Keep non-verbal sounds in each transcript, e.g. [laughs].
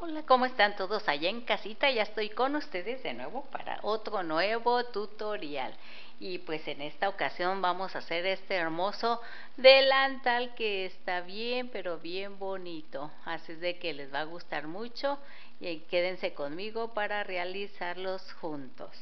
Hola, ¿cómo están todos allá en casita? Ya estoy con ustedes de nuevo para otro nuevo tutorial. Y pues en esta ocasión vamos a hacer este hermoso delantal que está bien, pero bien bonito. Así es de que les va a gustar mucho y quédense conmigo para realizarlos juntos.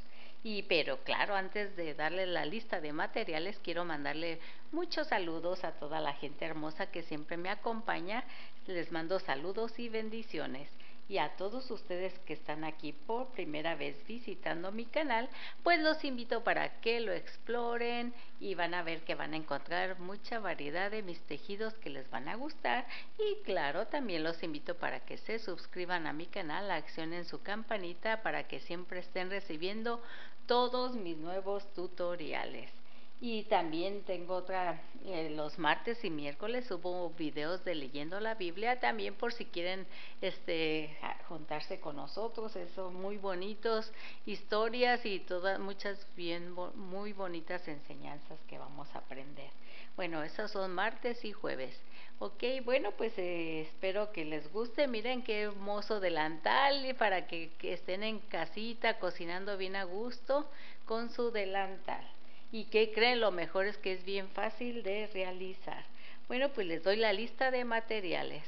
Y pero claro, antes de darle la lista de materiales, quiero mandarle muchos saludos a toda la gente hermosa que siempre me acompaña. Les mando saludos y bendiciones. Y a todos ustedes que están aquí por primera vez visitando mi canal, pues los invito para que lo exploren y van a ver que van a encontrar mucha variedad de mis tejidos que les van a gustar. Y claro, también los invito para que se suscriban a mi canal, accionen su campanita para que siempre estén recibiendo todos mis nuevos tutoriales. Y también tengo otra, eh, los martes y miércoles subo videos de leyendo la Biblia, también por si quieren este, juntarse con nosotros, son muy bonitos, historias y todas, muchas bien, muy bonitas enseñanzas que vamos a aprender. Bueno, esos son martes y jueves. Ok, bueno, pues eh, espero que les guste. Miren qué hermoso delantal para que, estén en casita cocinando bien a gusto con su delantal. ¿Y qué creen? Lo mejor es que es bien fácil de realizar. Bueno, pues les doy la lista de materiales.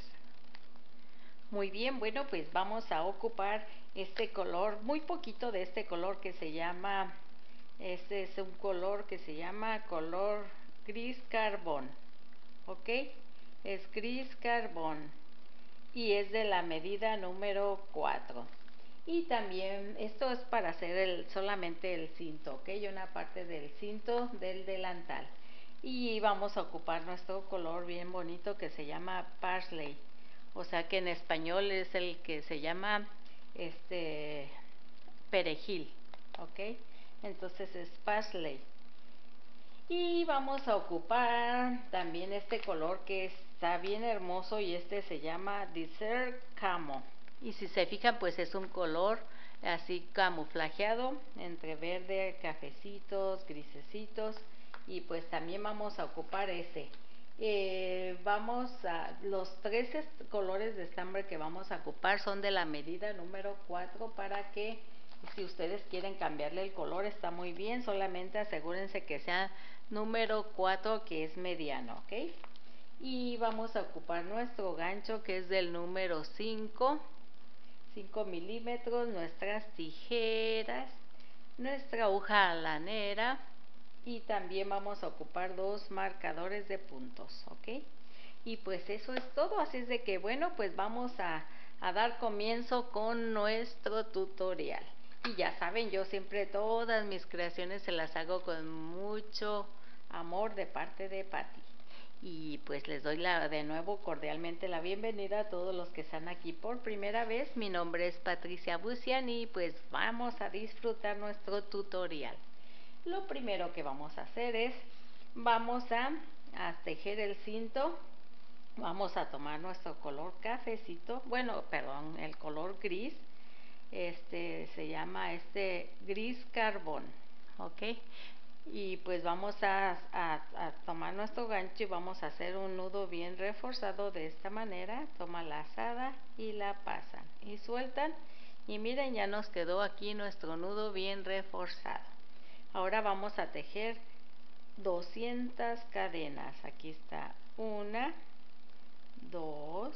Muy bien, bueno, pues vamos a ocupar este color, muy poquito de este color que se llama, este es un color que se llama color gris carbón, ¿ok? es gris carbón y es de la medida número 4 y también esto es para hacer el, solamente el cinto ok una parte del cinto del delantal. Y vamos a ocupar nuestro color bien bonito que se llama parsley. O sea que en español es el que se llama este perejil ok entonces es parsley. Y vamos a ocupar también este color que está bien hermoso y este se llama Desert Camo. Y si se fijan pues es un color así camuflajeado entre verde, cafecitos, grisecitos y pues también vamos a ocupar ese. Eh, vamos a los 13 colores de estambre que vamos a ocupar son de la medida número 4 para que si ustedes quieren cambiarle el color está muy bien, solamente asegúrense que sea número 4 que es mediano, ¿ok? Y vamos a ocupar nuestro gancho que es del número 5, 5 milímetros, nuestras tijeras, nuestra aguja lanera y también vamos a ocupar dos marcadores de puntos, ¿ok? Y pues eso es todo, así es de que bueno, pues vamos a, a dar comienzo con nuestro tutorial. Y ya saben, yo siempre todas mis creaciones se las hago con mucho amor de parte de Patti. Y pues les doy la, de nuevo cordialmente la bienvenida a todos los que están aquí por primera vez. Mi nombre es Patricia Bucian y pues vamos a disfrutar nuestro tutorial. Lo primero que vamos a hacer es, vamos a, a tejer el cinto. Vamos a tomar nuestro color cafecito, bueno, perdón, el color gris. Este se llama este gris carbón, ¿ok? Y pues vamos a, tomar nuestro gancho y vamos a hacer un nudo bien reforzado de esta manera. Toma la asada y la pasan y sueltan. Y miren ya nos quedó aquí nuestro nudo bien reforzado. Ahora vamos a tejer 200 cadenas. Aquí está una dos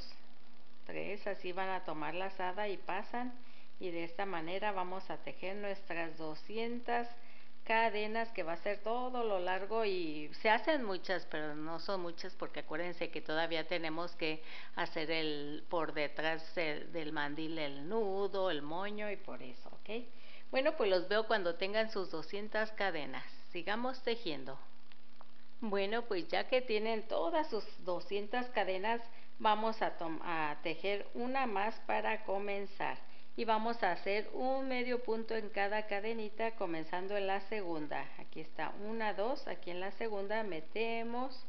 tres. Así van a tomar la asada y pasan. Y de esta manera vamos a tejer nuestras 200 cadenas que va a ser todo lo largo y se hacen muchas, pero no son muchas porque acuérdense que todavía tenemos que hacer el por detrás del mandil el nudo, el moño y por eso, ¿ok? Bueno, pues los veo cuando tengan sus 200 cadenas. Sigamos tejiendo. Bueno, pues ya que tienen todas sus 200 cadenas, vamos a, a tejer una más para comenzar y vamos a hacer un medio punto en cada cadenita comenzando en la segunda. Aquí está una dos aquí en la segunda metemos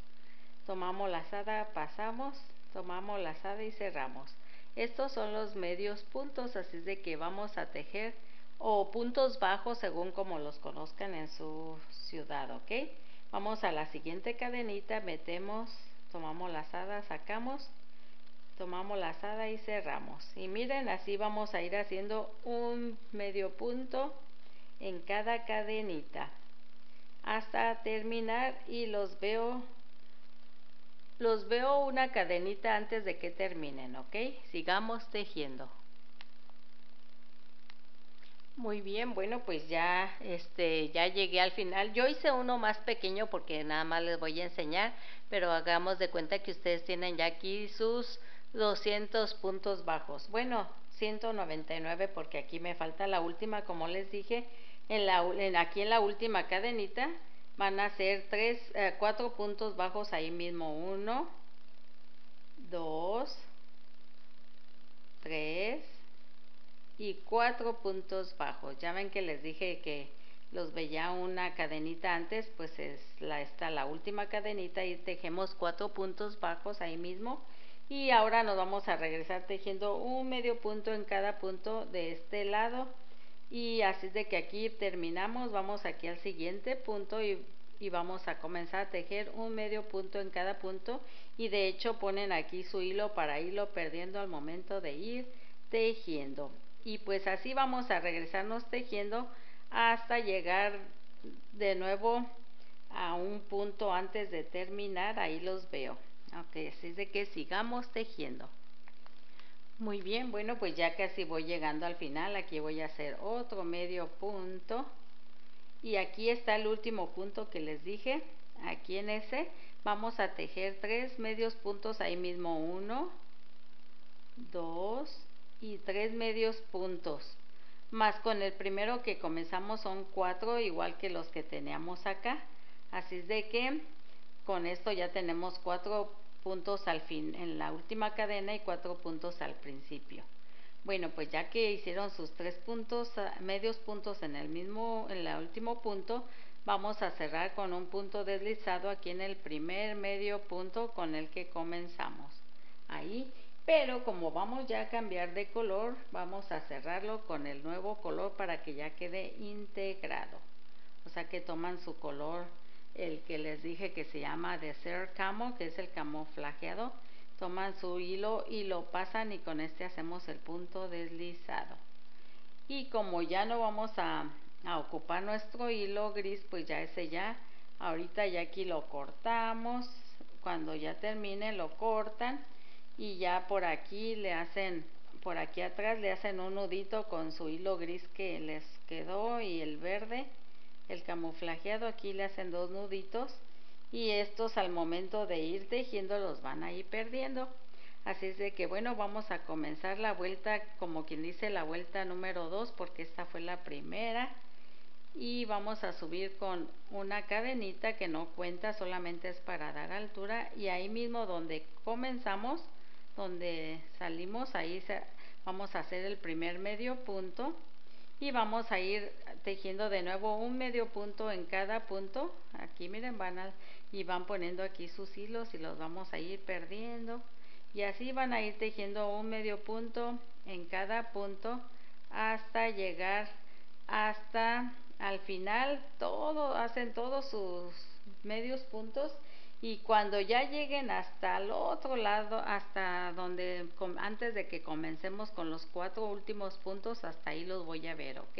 tomamos la lazada pasamos tomamos la lazada y cerramos. Estos son los medios puntos así de que vamos a tejer o puntos bajos según como los conozcan en su ciudad ok vamos a la siguiente cadenita metemos tomamos la lazada sacamos tomamos la lazada y cerramos. Y miren así vamos a ir haciendo un medio punto en cada cadenita. Hasta terminar y los veo los veo una cadenita antes de que terminen ok sigamos tejiendo. Muy bien, bueno, pues ya este ya llegué al final. Yo hice uno más pequeño porque nada más les voy a enseñar, pero hagamos de cuenta que ustedes tienen ya aquí sus 200 puntos bajos. Bueno, 199 porque aquí me falta la última, como les dije, en la en, aquí en la última cadenita van a ser tres eh, cuatro puntos bajos ahí mismo. Uno, dos, tres y cuatro puntos bajos. Ya ven que les dije que los veía una cadenita antes, pues es la está la última cadenita y tejemos cuatro puntos bajos ahí mismo. Y ahora nos vamos a regresar tejiendo un medio punto en cada punto de este lado. Y así de que aquí terminamos, vamos aquí al siguiente punto y, y vamos a comenzar a tejer un medio punto en cada punto. Y de hecho ponen aquí su hilo para irlo perdiendo al momento de ir tejiendo y pues así vamos a regresarnos tejiendo hasta llegar de nuevo a un punto antes de terminar ahí los veo ok así es de que sigamos tejiendo. Muy bien bueno pues ya casi voy llegando al final aquí voy a hacer otro medio punto. Y aquí está el último punto que les dije aquí en ese vamos a tejer tres medios puntos ahí mismo uno dos y tres medios puntos. Más con el primero que comenzamos son cuatro igual que los que teníamos acá. Así es de que con esto ya tenemos cuatro puntos al fin en la última cadena y cuatro puntos al principio. Bueno pues ya que hicieron sus tres puntos ah, medios puntos en el mismo en el último punto vamos a cerrar con un punto deslizado aquí en el primer medio punto con el que comenzamos. Ahí pero como vamos ya a cambiar de color vamos a cerrarlo con el nuevo color para que ya quede integrado. O sea que toman su color el que les dije que se llama desert camo que es el camuflajeado. Toman su hilo y lo pasan y con este hacemos el punto deslizado. Y como ya no vamos a, a ocupar nuestro hilo gris pues ya ese ya ahorita ya aquí lo cortamos. Cuando ya termine lo cortan y ya por aquí le hacen por aquí atrás le hacen un nudito con su hilo gris que les quedó y el verde el camuflajeado aquí le hacen dos nuditos y estos al momento de ir tejiendo los van a ir perdiendo. Así es de que bueno vamos a comenzar la vuelta como quien dice la vuelta número 2 porque esta fue la primera y vamos a subir con una cadenita que no cuenta solamente es para dar altura y ahí mismo donde comenzamos donde salimos ahí vamos a hacer el primer medio punto y vamos a ir tejiendo de nuevo un medio punto en cada punto. Aquí miren van y van poniendo aquí sus hilos y los vamos a ir perdiendo. Y así van a ir tejiendo un medio punto en cada punto hasta llegar hasta al final todo hacen todos sus medios puntos y cuando ya lleguen hasta el otro lado, hasta donde antes de que comencemos con los cuatro últimos puntos, hasta ahí los voy a ver, ¿ok?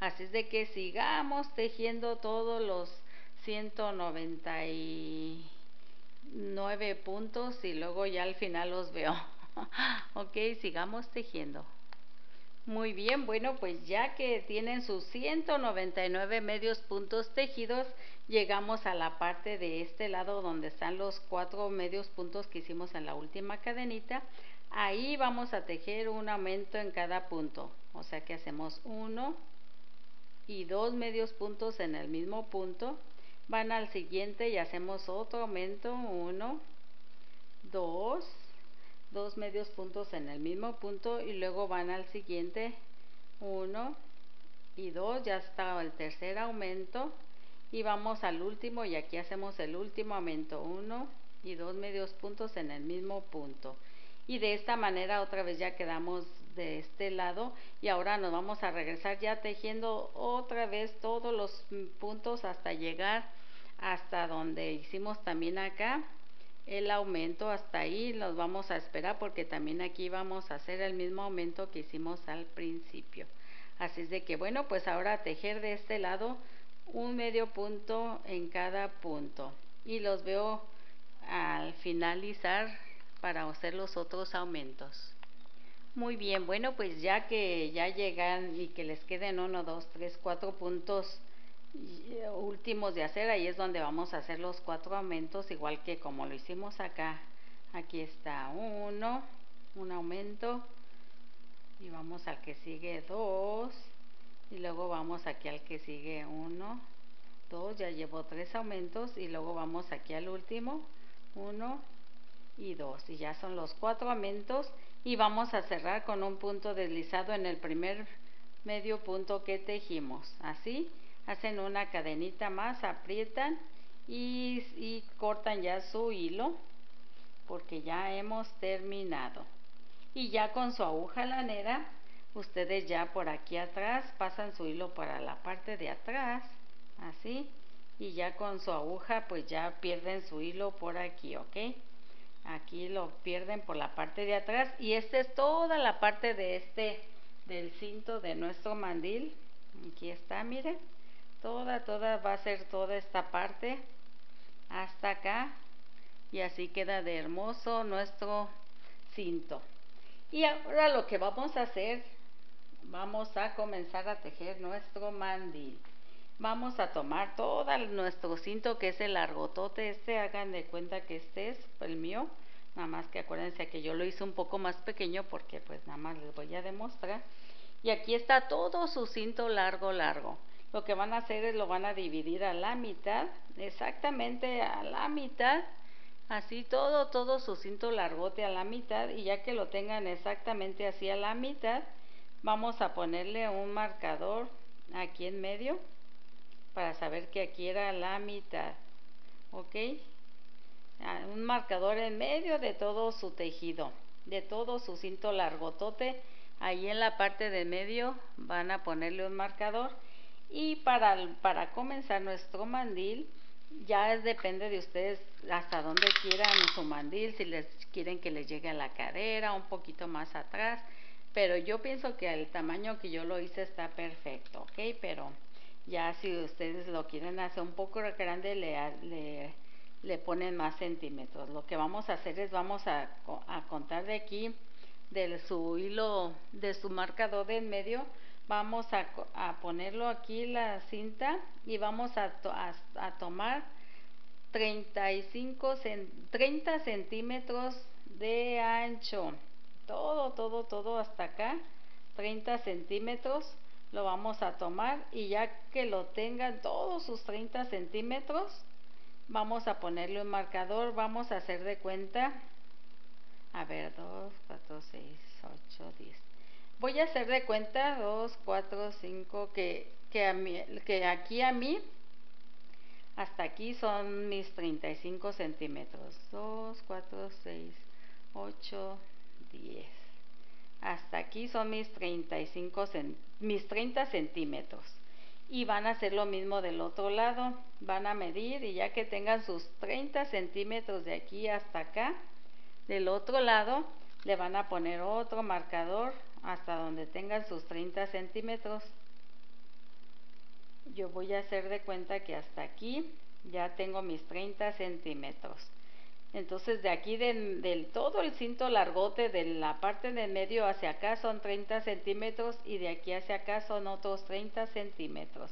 Así es de que sigamos tejiendo todos los 199 puntos y luego ya al final los veo. [laughs] ok, sigamos tejiendo. Muy bien, bueno, pues ya que tienen sus 199 medios puntos tejidos, llegamos a la parte de este lado donde están los cuatro medios puntos que hicimos en la última cadenita. Ahí vamos a tejer un aumento en cada punto, o sea que hacemos uno y dos medios puntos en el mismo punto. Van al siguiente y hacemos otro aumento, uno, dos, dos medios puntos en el mismo punto y luego van al siguiente uno y dos ya está el tercer aumento y vamos al último y aquí hacemos el último aumento uno y dos medios puntos en el mismo punto. Y de esta manera otra vez ya quedamos de este lado y ahora nos vamos a regresar ya tejiendo otra vez todos los puntos hasta llegar hasta donde hicimos también acá el aumento. Hasta ahí nos vamos a esperar porque también aquí vamos a hacer el mismo aumento que hicimos al principio. Así es de que bueno pues ahora tejer de este lado un medio punto en cada punto y los veo al finalizar para hacer los otros aumentos muy bien bueno pues ya que ya llegan y que les queden uno dos tres cuatro puntos últimos de hacer, ahí es donde vamos a hacer los cuatro aumentos, igual que como lo hicimos acá. Aquí está uno, un aumento, y vamos al que sigue dos, y luego vamos aquí al que sigue uno, dos, ya llevo tres aumentos, y luego vamos aquí al último, uno y dos, y ya son los cuatro aumentos, y vamos a cerrar con un punto deslizado en el primer medio punto que tejimos, así, hacen una cadenita más, aprietan y, cortan ya su hilo porque ya hemos terminado. Y ya con su aguja lanera, ustedes ya por aquí atrás pasan su hilo para la parte de atrás, así, y ya con su aguja pues ya pierden su hilo por aquí, ¿ok? Aquí lo pierden por la parte de atrás y esta es toda la parte de este, del cinto de nuestro mandil. Aquí está, miren toda, toda va a ser toda esta parte hasta acá y así queda de hermoso nuestro cinto. Y ahora lo que vamos a hacer, vamos a comenzar a tejer nuestro mandil. Vamos a tomar todo nuestro cinto que es el largotote, este hagan de cuenta que este es el mío, nada más que acuérdense que yo lo hice un poco más pequeño porque pues nada más les voy a demostrar. Y aquí está todo su cinto largo, largo lo que van a hacer es lo van a dividir a la mitad, exactamente a la mitad, así todo, todo su cinto largote a la mitad y ya que lo tengan exactamente así a la mitad, vamos a ponerle un marcador aquí en medio para saber que aquí era la mitad, ¿ok? Ah, un marcador en medio de todo su tejido, de todo su cinto largotote, ahí en la parte de medio van a ponerle un marcador. Y para, para comenzar nuestro mandil, ya depende de ustedes hasta dónde quieran su mandil, si les quieren que les llegue a la cadera, un poquito más atrás, pero yo pienso que el tamaño que yo lo hice está perfecto, ¿ok? Pero ya si ustedes lo quieren hacer un poco grande, le, le, ponen más centímetros. Lo que vamos a hacer es vamos a, a contar de aquí, de su hilo, de su marcador de en medio, vamos a, ponerlo aquí la cinta y vamos a, a, tomar 35 30 centímetros de ancho todo todo todo hasta acá 30 centímetros lo vamos a tomar y ya que lo tengan todos sus 30 centímetros vamos a ponerle un marcador vamos a hacer de cuenta a ver 2 4 6 8 10 voy a hacer de cuenta 2, 4, 5, que, que, a mí, que aquí a mí, hasta aquí son mis 35 centímetros. 2, 4, 6, 8, 10. Hasta aquí son mis 35 mis 30 centímetros. Y van a hacer lo mismo del otro lado. Van a medir y ya que tengan sus 30 centímetros de aquí hasta acá, del otro lado le van a poner otro marcador hasta donde tengan sus 30 centímetros. Yo voy a hacer de cuenta que hasta aquí ya tengo mis 30 centímetros. Entonces de aquí del, todo el cinto largote de la parte del medio hacia acá son 30 centímetros y de aquí hacia acá son otros 30 centímetros.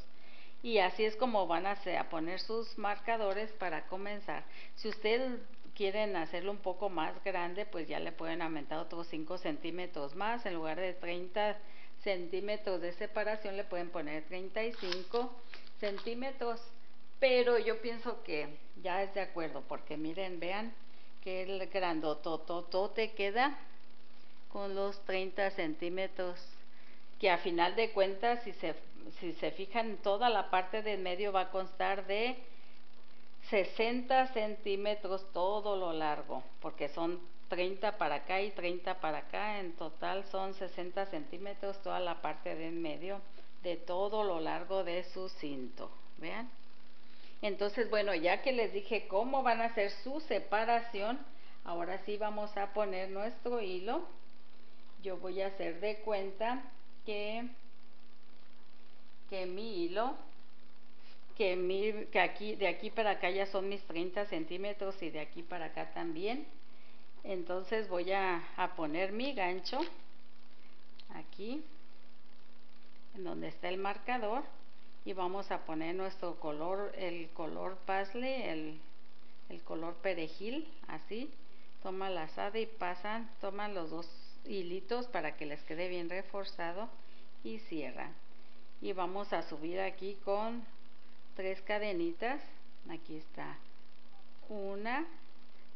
Y así es como van a, a poner sus marcadores para comenzar. Si usted quieren hacerlo un poco más grande, pues ya le pueden aumentar otros 5 centímetros más. En lugar de 30 centímetros de separación, le pueden poner 35 centímetros. Pero yo pienso que ya es de acuerdo, porque miren, vean que el grandototote queda con los 30 centímetros, que a final de cuentas, si se, si se fijan, toda la parte del medio va a constar de 60 centímetros todo lo largo, porque son 30 para acá y 30 para acá, en total son 60 centímetros toda la parte de en medio de todo lo largo de su cinto, vean. Entonces, bueno, ya que les dije cómo van a hacer su separación, ahora sí vamos a poner nuestro hilo. Yo voy a hacer de cuenta que, que mi hilo, que, mi, que aquí, de aquí para acá ya son mis 30 centímetros y de aquí para acá también. Entonces voy a, a poner mi gancho aquí, en donde está el marcador y vamos a poner nuestro color, el color pasle, el, el color perejil, así. Toma la asada y pasan, toman los dos hilitos para que les quede bien reforzado y cierran. Y vamos a subir aquí con tres cadenitas. Aquí está una,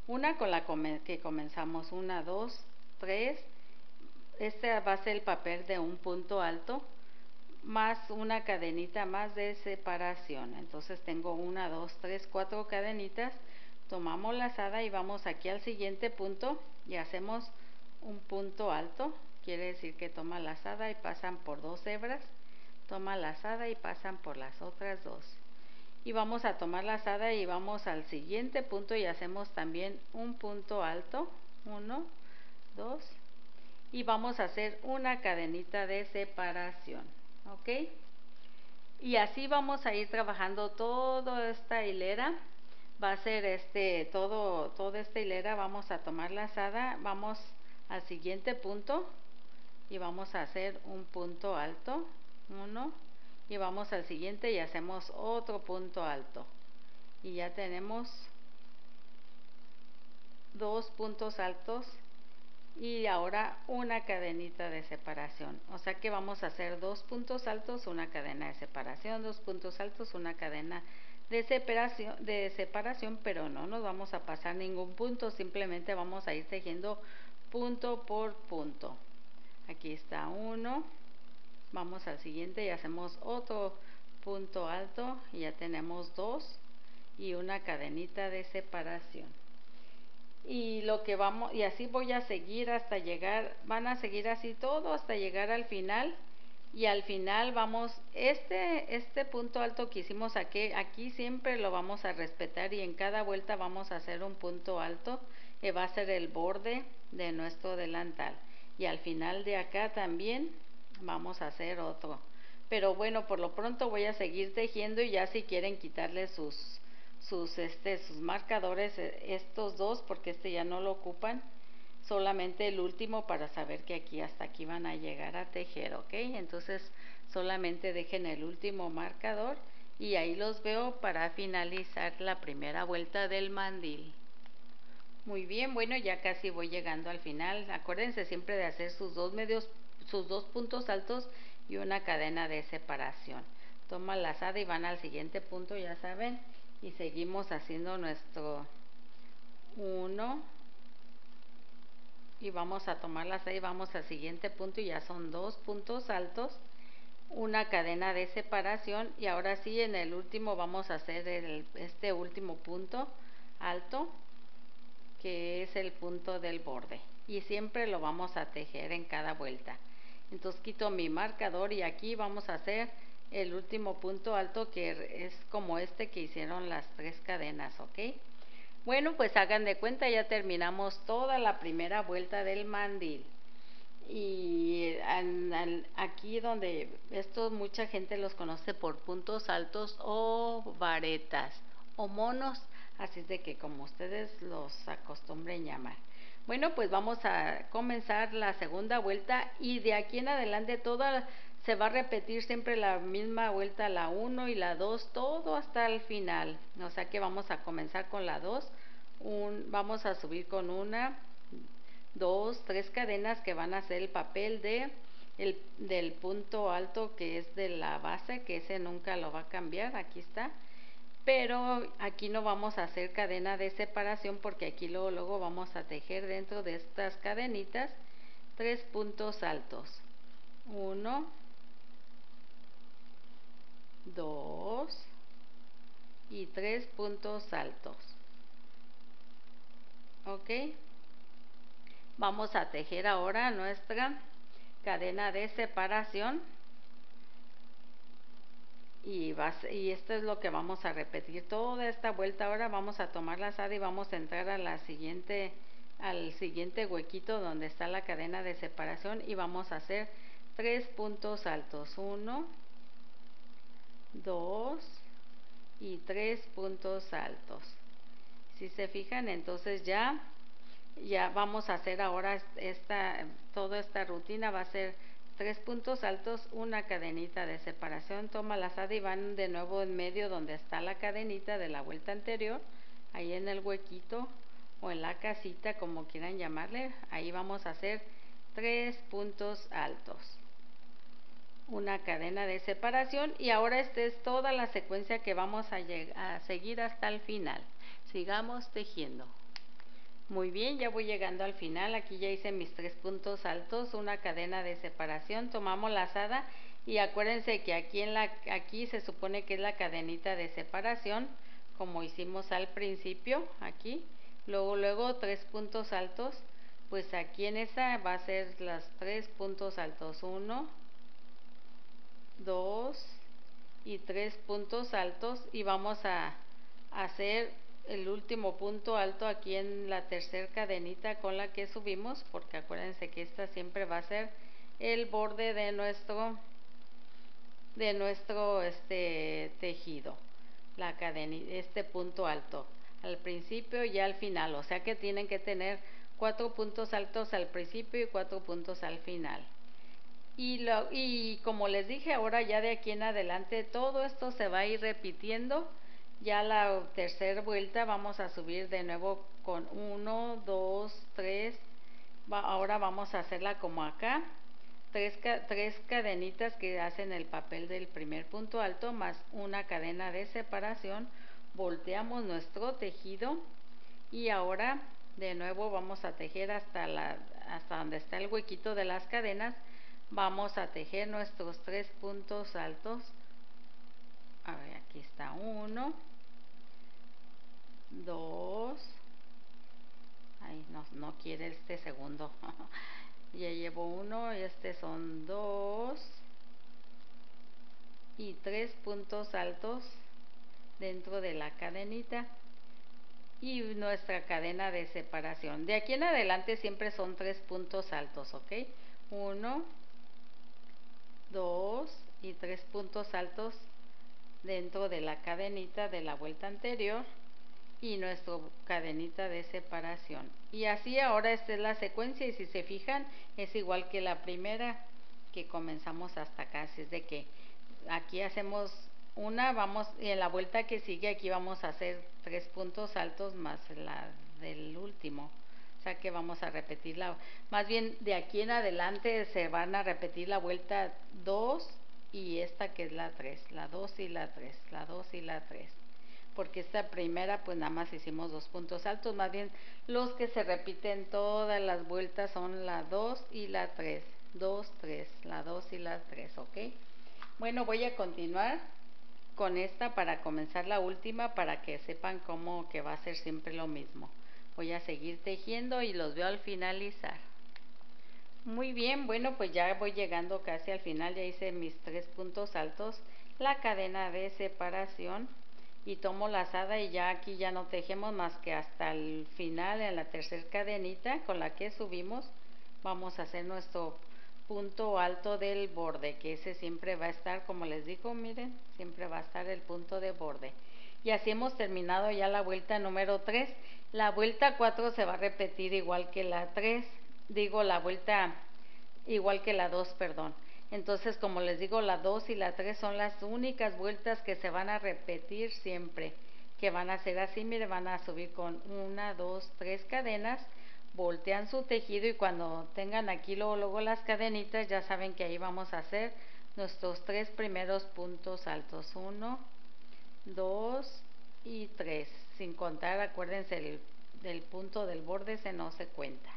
una con la que comenzamos, una, dos, tres. Este va a ser el papel de un punto alto más una cadenita más de separación. Entonces tengo una, dos, tres, cuatro cadenitas. Tomamos la lazada y vamos aquí al siguiente punto y hacemos un punto alto. Quiere decir que toma la lazada y pasan por dos hebras. Toma la lazada y pasan por las otras dos. Y vamos a tomar la lazada y vamos al siguiente punto y hacemos también un punto alto. Uno, dos. Y vamos a hacer una cadenita de separación. ¿Ok? Y así vamos a ir trabajando toda esta hilera. Va a ser este, todo, toda esta hilera, vamos a tomar la asada, vamos al siguiente punto y vamos a hacer un punto alto, uno, y vamos al siguiente y hacemos otro punto alto. Y ya tenemos dos puntos altos y ahora una cadenita de separación. O sea que vamos a hacer dos puntos altos una cadena de separación dos puntos altos una cadena de separación de separación pero no nos vamos a pasar ningún punto simplemente vamos a ir tejiendo punto por punto. Aquí está uno. Vamos al siguiente y hacemos otro punto alto y ya tenemos dos y una cadenita de separación y lo que vamos y así voy a seguir hasta llegar van a seguir así todo hasta llegar al final. Y al final vamos este este punto alto que hicimos aquí aquí siempre lo vamos a respetar y en cada vuelta vamos a hacer un punto alto que va a ser el borde de nuestro delantal. Y al final de acá también vamos a hacer otro. Pero bueno por lo pronto voy a seguir tejiendo y ya si quieren quitarle sus sus, este, sus marcadores, eh, estos dos, porque este ya no lo ocupan, solamente el último para saber que aquí hasta aquí van a llegar a tejer, ¿ok? Entonces solamente dejen el último marcador y ahí los veo para finalizar la primera vuelta del mandil. Muy bien, bueno, ya casi voy llegando al final. Acuérdense siempre de hacer sus dos medios, sus dos puntos altos y una cadena de separación. Toma la lazada y van al siguiente punto, ya saben y seguimos haciendo nuestro 1 y vamos a tomar las 6 vamos al siguiente punto y ya son dos puntos altos una cadena de separación. Y ahora sí en el último vamos a hacer el, este último punto alto que es el punto del borde. Y siempre lo vamos a tejer en cada vuelta. Entonces quito mi marcador y aquí vamos a hacer el último punto alto que es como este que hicieron las tres cadenas, ¿ok? Bueno, pues hagan de cuenta, ya terminamos toda la primera vuelta del mandil. Y aquí donde esto mucha gente los conoce por puntos altos o varetas o monos, así es de que como ustedes los acostumbren llamar. Bueno, pues vamos a comenzar la segunda vuelta y de aquí en adelante toda se va a repetir siempre la misma vuelta, la 1 y la 2, todo hasta el final. O sea que vamos a comenzar con la 2, vamos a subir con una, dos, tres cadenas que van a ser el papel de el, del punto alto que es de la base, que ese nunca lo va a cambiar, aquí está. Pero aquí no vamos a hacer cadena de separación porque aquí luego, luego vamos a tejer dentro de estas cadenitas tres puntos altos. Uno, dos y tres puntos altos. Ok. Vamos a tejer ahora nuestra cadena de separación. Y, y esto es lo que vamos a repetir toda esta vuelta. Ahora vamos a tomar la lazada y vamos a entrar a la siguiente al siguiente huequito donde está la cadena de separación y vamos a hacer tres puntos altos. Uno dos y tres puntos altos. Si se fijan entonces ya ya vamos a hacer ahora esta toda esta rutina. Va a ser tres puntos altos, una cadenita de separación, toma la lazada y van de nuevo en medio donde está la cadenita de la vuelta anterior, ahí en el huequito o en la casita, como quieran llamarle, ahí vamos a hacer tres puntos altos. Una cadena de separación y ahora esta es toda la secuencia que vamos a, seguir hasta el final. Sigamos tejiendo. Muy bien, ya voy llegando al final. Aquí ya hice mis tres puntos altos, una cadena de separación. Tomamos la lazada y acuérdense que aquí, en la, aquí se supone que es la cadenita de separación, como hicimos al principio, aquí. Luego, luego tres puntos altos. Pues aquí en esa va a ser las tres puntos altos. Uno, dos y tres puntos altos. Y vamos a hacer el último punto alto aquí en la tercera cadenita con la que subimos porque acuérdense que esta siempre va a ser el borde de nuestro de nuestro este tejido la cadena este punto alto al principio y al final o sea que tienen que tener cuatro puntos altos al principio y cuatro puntos al final y, lo, y como les dije ahora ya de aquí en adelante todo esto se va a ir repitiendo ya la tercera vuelta vamos a subir de nuevo con 1, 2, 3. ahora vamos a hacerla como acá. Tres, tres cadenitas que hacen el papel del primer punto alto más una cadena de separación. Volteamos nuestro tejido y ahora de nuevo vamos a tejer hasta, la, hasta donde está el huequito de las cadenas. Vamos a tejer nuestros tres puntos altos. A ver, aquí está uno dos ay no, no quiere este segundo. [laughs] Ya llevo uno y este son dos y tres puntos altos dentro de la cadenita y nuestra cadena de separación. De aquí en adelante siempre son tres puntos altos ok uno dos y tres puntos altos dentro de la cadenita de la vuelta anterior y nuestra cadenita de separación. Y así ahora esta es la secuencia y si se fijan es igual que la primera que comenzamos hasta acá. Así es de que aquí hacemos una vamos y en la vuelta que sigue aquí vamos a hacer tres puntos altos más la del último o sea que vamos a repetir la más bien de aquí en adelante se van a repetir la vuelta 2 y esta que es la 3 la 2 y la 3 la 2 y la 3 porque esta primera pues nada más hicimos dos puntos altos, más bien los que se repiten todas las vueltas son la 2 y la 3, 2, 3, la 2 y la 3, ¿ok? Bueno, voy a continuar con esta para comenzar la última para que sepan cómo que va a ser siempre lo mismo. Voy a seguir tejiendo y los veo al finalizar. Muy bien, bueno pues ya voy llegando casi al final, ya hice mis tres puntos altos, la cadena de separación y tomo la lazada y ya aquí ya no tejemos más que hasta el final en la tercera cadenita con la que subimos vamos a hacer nuestro punto alto del borde que ese siempre va a estar como les digo miren siempre va a estar el punto de borde y así hemos terminado ya la vuelta número 3 la vuelta 4 se va a repetir igual que la 3 digo la vuelta igual que la 2 perdón. Entonces, como les digo, la 2 y la 3 son las únicas vueltas que se van a repetir siempre, que van a ser así, mire, van a subir con una, dos, tres cadenas, voltean su tejido y cuando tengan aquí luego, luego las cadenitas, ya saben que ahí vamos a hacer nuestros tres primeros puntos altos, uno, dos y tres, sin contar, acuérdense, el, del punto del borde se no se cuenta.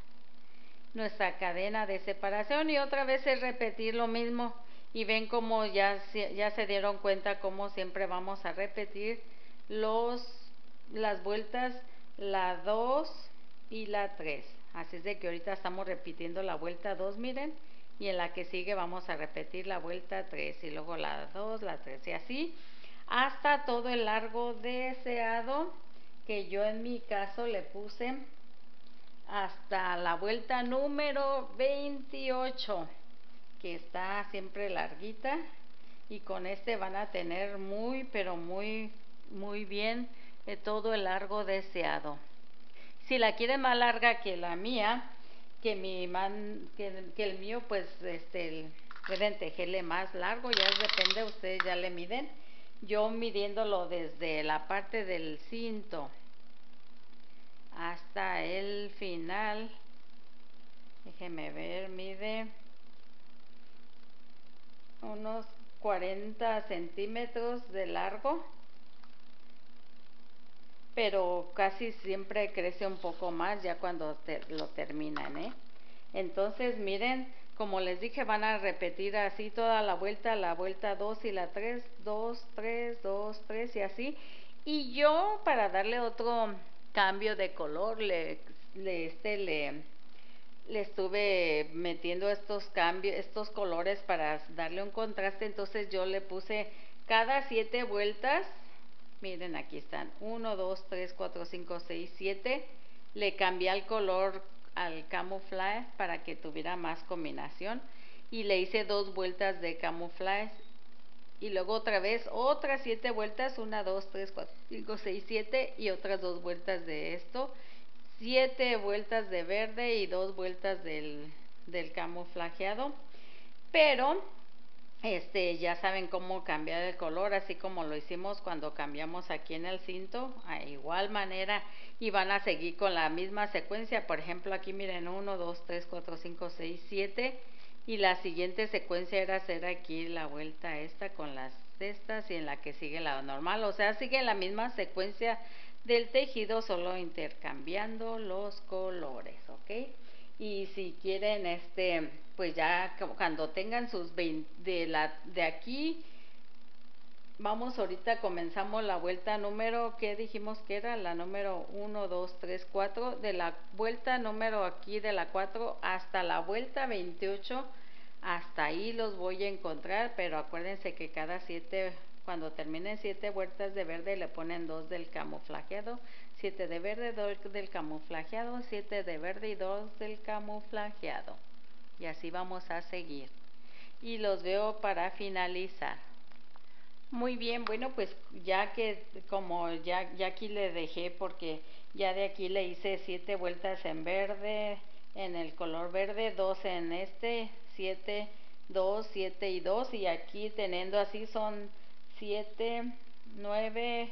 Nuestra cadena de separación y otra vez es repetir lo mismo y ven como ya, ya se dieron cuenta cómo siempre vamos a repetir los, las vueltas la 2 y la 3 así es de que ahorita estamos repitiendo la vuelta 2 miren y en la que sigue vamos a repetir la vuelta 3 y luego la 2, la 3 y así hasta todo el largo deseado que yo en mi caso le puse hasta la vuelta número 28 que está siempre larguita y con este van a tener muy pero muy muy bien de todo el largo deseado. Si la quieren más larga que la mía que mi man que, el mío pues este pueden tejerle más largo ya depende ustedes ya le miden yo midiéndolo desde la parte del cinto hasta el final déjeme ver mide unos 40 centímetros de largo pero casi siempre crece un poco más ya cuando lo terminan ¿eh? entonces miren como les dije van a repetir así toda la vuelta la vuelta 2 y la 3 2 3 2 3 y así. Y yo para darle otro cambio de color le, le este le le estuve metiendo estos cambios estos colores para darle un contraste. Entonces yo le puse cada siete vueltas miren aquí están 1 2 3 4 5 6 7 le cambié el color al camuflaje para que tuviera más combinación. Y le hice dos vueltas de camuflaje. Y luego otra vez otras siete vueltas 1 2 3 4 5 6 7 y otras dos vueltas de esto. Siete vueltas de verde y dos vueltas del, del camuflajeado. Pero este ya saben cómo cambiar el color así como lo hicimos cuando cambiamos aquí en el cinto a igual manera y van a seguir con la misma secuencia. Por ejemplo aquí miren 1 2 3 4 5 6 7 y la siguiente secuencia era hacer aquí la vuelta esta con las estas y en la que sigue la normal. O sea sigue la misma secuencia del tejido solo intercambiando los colores ok y si quieren este pues ya cuando tengan sus 20 de la de aquí vamos ahorita comenzamos la vuelta número que dijimos que era la número 1 2 3 4 de la vuelta número aquí de la 4 hasta la vuelta 28 hasta ahí los voy a encontrar pero acuérdense que cada 7 cuando terminen 7 vueltas de verde le ponen 2 del camuflajeado 7 de verde, 2 del camuflajeado, 7 de verde y 2 del camuflajeado. Y así vamos a seguir. Y los veo para finalizar. Muy bien, bueno, pues ya que como ya, ya aquí le dejé porque ya de aquí le hice 7 vueltas en verde, en el color verde, 2 en este, 7, 2, 7 y 2 y aquí teniendo así son 7, 9,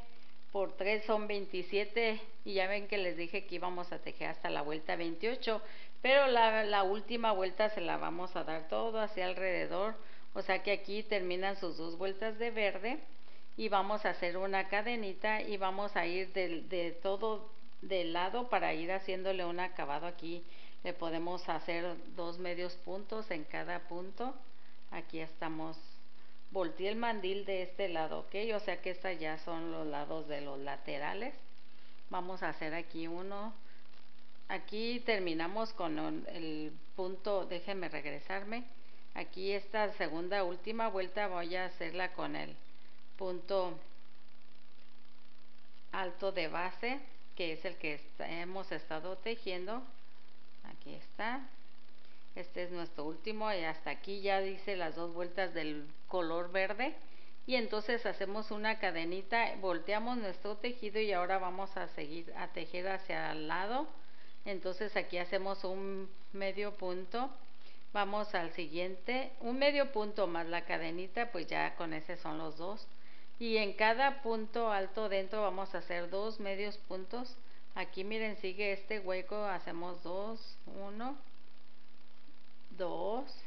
por 3 son 27 y ya ven que les dije que íbamos a tejer hasta la vuelta 28 pero la, la última vuelta se la vamos a dar todo hacia alrededor o sea que aquí terminan sus dos vueltas de verde y vamos a hacer una cadenita y vamos a ir de, de todo del lado para ir haciéndole un acabado aquí. Le podemos hacer dos medios puntos en cada punto. Aquí estamos volteé el mandil de este lado, ¿ok? O sea que estas ya son los lados de los laterales. Vamos a hacer aquí uno. Aquí terminamos con el punto, déjenme regresarme. Aquí esta segunda última vuelta voy a hacerla con el punto alto de base, que es el que hemos estado tejiendo. Aquí está este es nuestro último y hasta aquí ya dice las dos vueltas del color verde. Y entonces hacemos una cadenita volteamos nuestro tejido y ahora vamos a seguir a tejer hacia el lado. Entonces aquí hacemos un medio punto vamos al siguiente un medio punto más la cadenita pues ya con ese son los dos. Y en cada punto alto dentro vamos a hacer dos medios puntos. Aquí miren sigue este hueco hacemos dos uno 2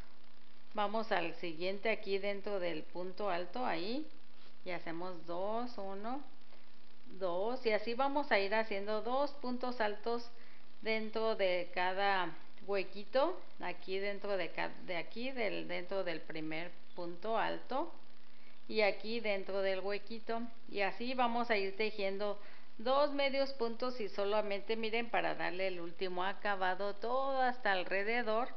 vamos al siguiente aquí dentro del punto alto ahí. Y hacemos 2 1 2 y así vamos a ir haciendo dos puntos altos dentro de cada huequito aquí dentro de, de aquí del dentro del primer punto alto. Y aquí dentro del huequito. Y así vamos a ir tejiendo dos medios puntos y solamente miren para darle el último acabado todo hasta alrededor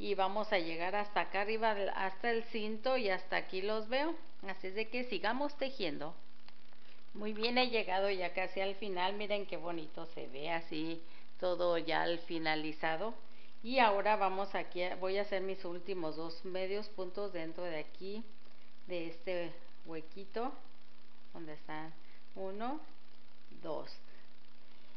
y vamos a llegar hasta acá arriba hasta el cinto y hasta aquí los veo. Así es de que sigamos tejiendo. Muy bien he llegado ya casi al final. Miren qué bonito se ve así todo ya al finalizado. Y ahora vamos aquí voy a hacer mis últimos dos medios puntos dentro de aquí de este huequito donde están uno dos.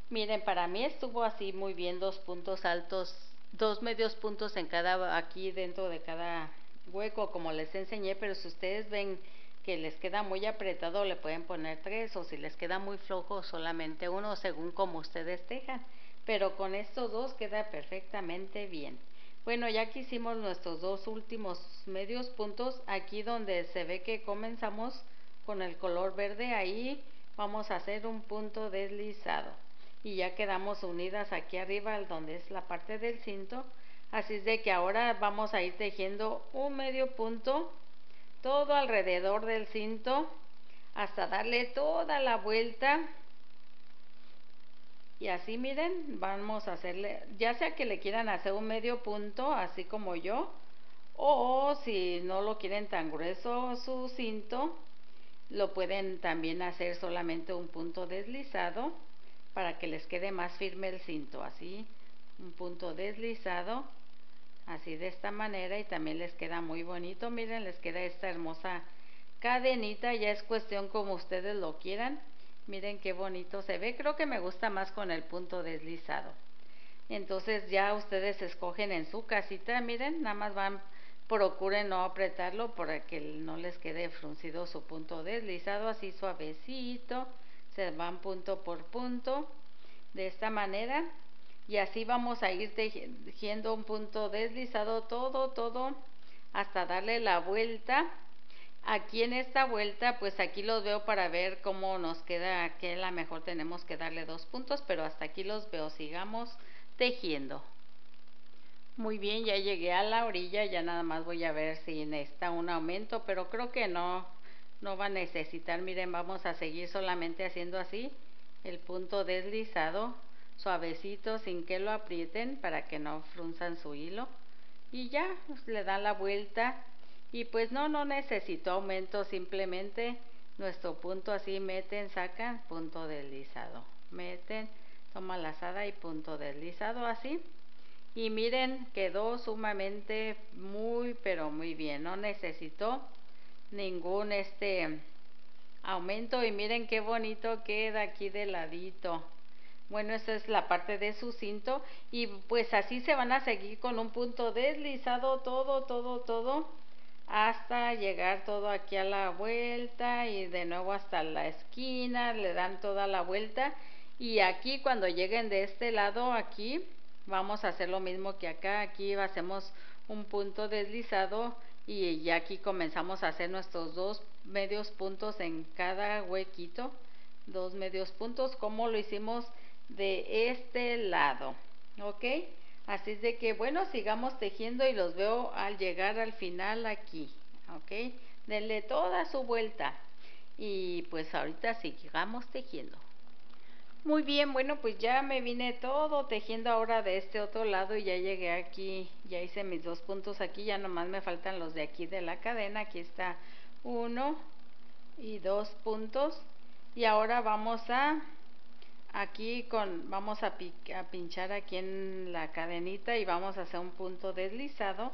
Miren para mí estuvo así muy bien dos puntos altos dos medios puntos en cada aquí dentro de cada hueco como les enseñé pero si ustedes ven que les queda muy apretado le pueden poner tres o si les queda muy flojo solamente uno según como ustedes tejan. Pero con estos dos queda perfectamente bien. Bueno ya que hicimos nuestros dos últimos medios puntos aquí donde se ve que comenzamos con el color verde ahí vamos a hacer un punto deslizado y ya quedamos unidas aquí arriba donde es la parte del cinto. Así es de que ahora vamos a ir tejiendo un medio punto todo alrededor del cinto hasta darle toda la vuelta. Y así miren vamos a hacerle ya sea que le quieran hacer un medio punto así como yo o si no lo quieren tan grueso su cinto lo pueden también hacer solamente un punto deslizado para que les quede más firme el cinto así un punto deslizado así de esta manera y también les queda muy bonito. Miren les queda esta hermosa cadenita ya es cuestión como ustedes lo quieran. Miren qué bonito se ve creo que me gusta más con el punto deslizado. Entonces ya ustedes escogen en su casita miren nada más van procuren no apretarlo para que no les quede fruncido su punto deslizado así suavecito se van punto por punto de esta manera. Y así vamos a ir tejiendo un punto deslizado todo todo hasta darle la vuelta. Aquí en esta vuelta, pues aquí los veo para ver cómo nos queda, que la mejor tenemos que darle dos puntos, pero hasta aquí los veo, sigamos tejiendo. Muy bien, ya llegué a la orilla, ya nada más voy a ver si necesita un aumento, pero creo que no, no va a necesitar. Miren, vamos a seguir solamente haciendo así, el punto deslizado, suavecito, sin que lo aprieten, para que no frunzan su hilo. Y ya, pues, le dan la vuelta y pues no, no necesito aumento, simplemente nuestro punto así meten, sacan, punto deslizado. Meten, toma lazada y punto deslizado así. Y miren, quedó sumamente muy, pero muy bien. No necesito ningún este aumento. Y miren qué bonito queda aquí de ladito. Bueno, esa es la parte de su cinto. Y pues así se van a seguir con un punto deslizado todo, todo, todo hasta llegar todo aquí a la vuelta y de nuevo hasta la esquina, le dan toda la vuelta. Y aquí cuando lleguen de este lado aquí vamos a hacer lo mismo que acá, aquí hacemos un punto deslizado y ya aquí comenzamos a hacer nuestros dos medios puntos en cada huequito, dos medios puntos como lo hicimos de este lado, ¿ok? Así es de que, bueno, sigamos tejiendo y los veo al llegar al final aquí, ¿ok? Denle toda su vuelta y pues ahorita sigamos tejiendo. Muy bien, bueno, pues ya me vine todo tejiendo ahora de este otro lado y ya llegué aquí, ya hice mis dos puntos aquí, ya nomás me faltan los de aquí de la cadena, aquí está uno y dos puntos. Y ahora vamos a aquí con vamos a, pinchar aquí en la cadenita y vamos a hacer un punto deslizado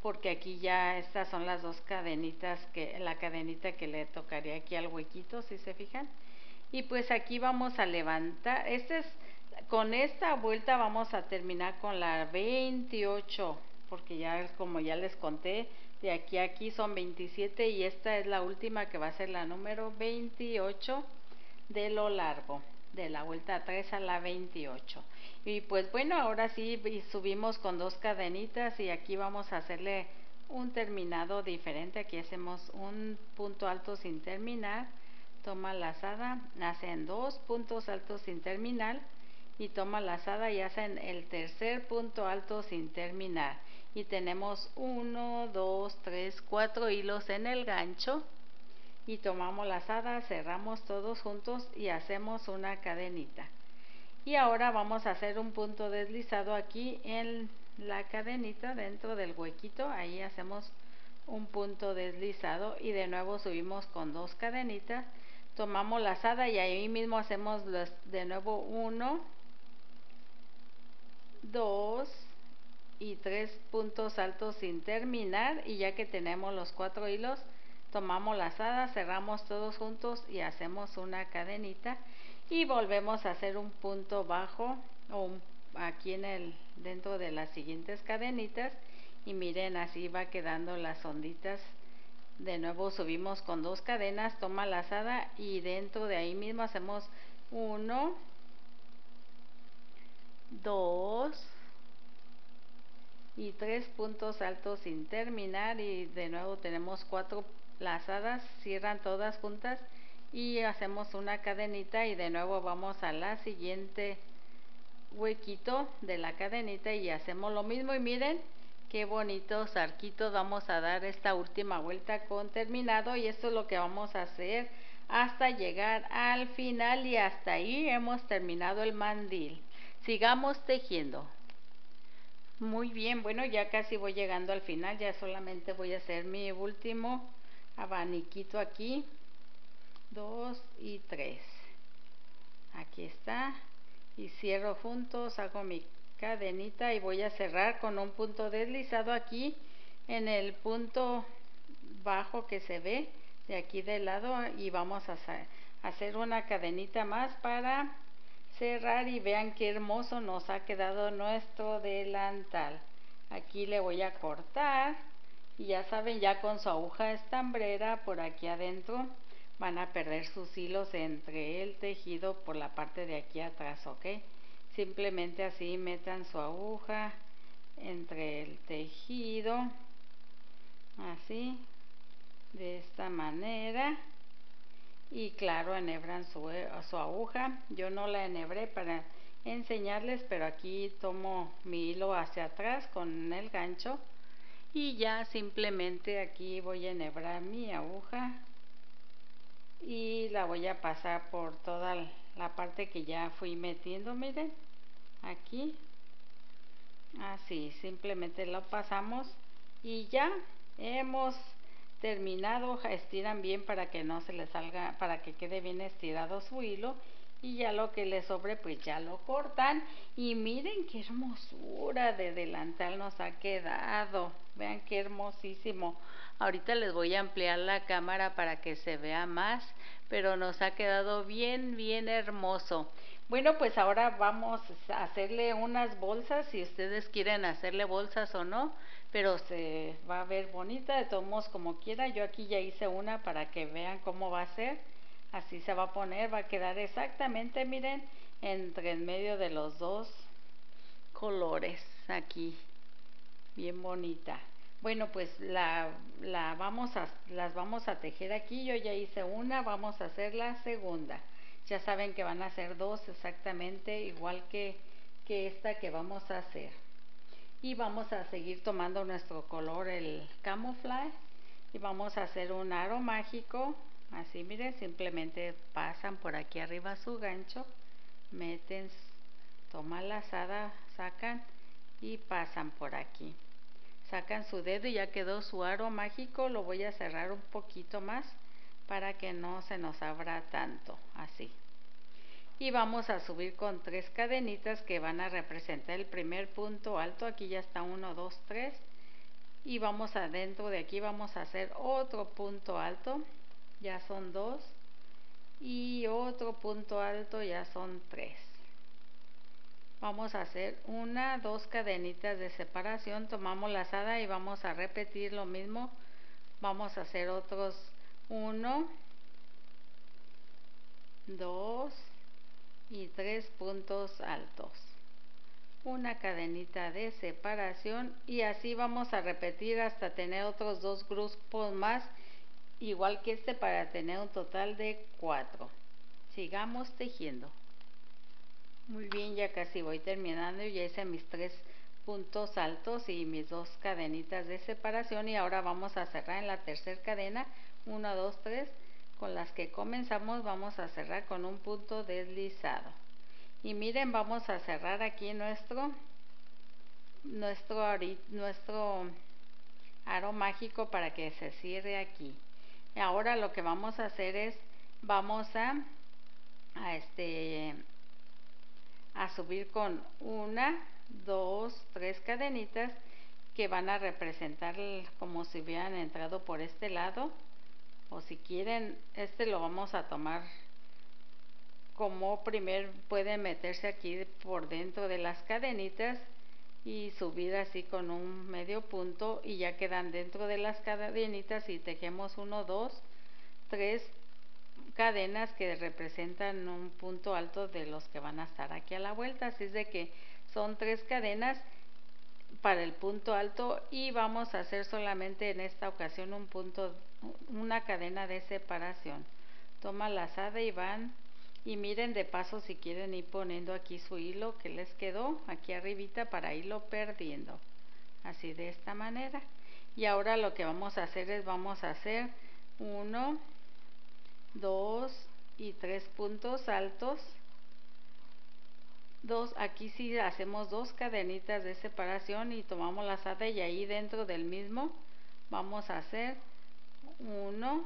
porque aquí ya estas son las dos cadenitas que la cadenita que le tocaría aquí al huequito si se fijan y pues aquí vamos a levantar este es con esta vuelta vamos a terminar con la 28 porque ya como ya les conté de aquí a aquí son 27 y esta es la última que va a ser la número 28 de lo largo de la vuelta 3 a la 28 y pues bueno ahora sí subimos con dos cadenitas y aquí vamos a hacerle un terminado diferente aquí hacemos un punto alto sin terminar toma lazada hacen dos puntos altos sin terminar y toma lazada y hacen el tercer punto alto sin terminar y tenemos uno, dos, tres, cuatro hilos en el gancho y tomamos lazada, cerramos todos juntos y hacemos una cadenita. Y ahora vamos a hacer un punto deslizado aquí en la cadenita dentro del huequito ahí hacemos un punto deslizado y de nuevo subimos con dos cadenitas tomamos la lazada y ahí mismo hacemos de nuevo uno dos y tres puntos altos sin terminar. Y ya que tenemos los cuatro hilos tomamos la lazada cerramos todos juntos y hacemos una cadenita. Y volvemos a hacer un punto bajo o aquí en el dentro de las siguientes cadenitas. Y miren así va quedando las onditas de nuevo subimos con dos cadenas toma lazada y dentro de ahí mismo hacemos uno dos y tres puntos altos sin terminar y de nuevo tenemos cuatro lazadas cierran todas juntas y hacemos una cadenita y de nuevo vamos a la siguiente huequito de la cadenita y hacemos lo mismo y miren qué bonitos arquitos vamos a dar esta última vuelta con terminado y esto es lo que vamos a hacer hasta llegar al final y hasta ahí hemos terminado el mandil. Sigamos tejiendo. Muy bien bueno ya casi voy llegando al final ya solamente voy a hacer mi último abaniquito aquí. Dos y tres. Aquí está. Y cierro juntos hago mi cadenita y voy a cerrar con un punto deslizado aquí en el punto bajo que se ve de aquí del lado y vamos a hacer una cadenita más para cerrar y vean qué hermoso nos ha quedado nuestro delantal. Aquí le voy a cortar y ya saben ya con su aguja estambrera por aquí adentro van a perder sus hilos entre el tejido por la parte de aquí atrás ok simplemente así metan su aguja entre el tejido así de esta manera. Y claro enhebran su, su aguja. Yo no la enhebré para enseñarles pero aquí tomo mi hilo hacia atrás con el gancho. Y ya simplemente aquí voy a enhebrar mi aguja. Y la voy a pasar por toda la parte que ya fui metiendo miren aquí. Así simplemente lo pasamos y ya hemos terminado. Estiran bien para que no se les salga para que quede bien estirado su hilo y ya lo que le sobre pues ya lo cortan. Y miren qué hermosura de delantal nos ha quedado. Vean qué hermosísimo. Ahorita les voy a ampliar la cámara para que se vea más pero nos ha quedado bien bien hermoso bueno pues ahora vamos a hacerle unas bolsas si ustedes quieren hacerle bolsas o no pero se va a ver bonita de todos modos como quiera. Yo aquí ya hice una para que vean cómo va a ser. Así se va a poner va a quedar exactamente miren entre en medio de los dos colores aquí bien bonita. Bueno pues la, la vamos a, las vamos a tejer aquí. Yo ya hice una vamos a hacer la segunda ya saben que van a ser dos exactamente igual que, que esta que vamos a hacer. Y vamos a seguir tomando nuestro color el camouflage y vamos a hacer un aro mágico. Así miren simplemente pasan por aquí arriba su gancho meten toman la asada sacan y pasan por aquí. Sacan su dedo y ya quedó su aro mágico lo voy a cerrar un poquito más para que no se nos abra tanto así. Y vamos a subir con tres cadenitas que van a representar el primer punto alto. Aquí ya está uno dos tres. Y vamos adentro de aquí vamos a hacer otro punto alto. Ya son dos. Y otro punto alto ya son tres. Vamos a hacer una dos cadenitas de separación. Tomamos la lazada y vamos a repetir lo mismo. Vamos a hacer otros uno dos y tres puntos altos. Una cadenita de separación y así vamos a repetir hasta tener otros dos grupos más igual que este para tener un total de cuatro. Sigamos tejiendo. Muy bien ya casi voy terminando ya hice mis tres puntos altos y mis dos cadenitas de separación y ahora vamos a cerrar en la tercera cadena 1 2 3 con las que comenzamos vamos a cerrar con un punto deslizado. Y miren vamos a cerrar aquí nuestro nuestro, nuestro aro mágico para que se cierre aquí. Ahora lo que vamos a hacer es, vamos a, a este, a subir con una, dos, tres cadenitas que van a representar como si hubieran entrado por este lado o si quieren este lo vamos a tomar como primer puede meterse aquí por dentro de las cadenitas y subir así con un medio punto y ya quedan dentro de las cadenitas y tejemos uno, dos, tres cadenas que representan un punto alto de los que van a estar aquí a la vuelta. Así es de que son tres cadenas para el punto alto y vamos a hacer solamente en esta ocasión un punto una cadena de separación. Toma lazada y van y miren de paso si quieren ir poniendo aquí su hilo que les quedó aquí arribita para irlo perdiendo. Así de esta manera. Y ahora lo que vamos a hacer es vamos a hacer uno dos y tres puntos altos. Dos aquí sí hacemos dos cadenitas de separación y tomamos la lazada y ahí dentro del mismo vamos a hacer uno.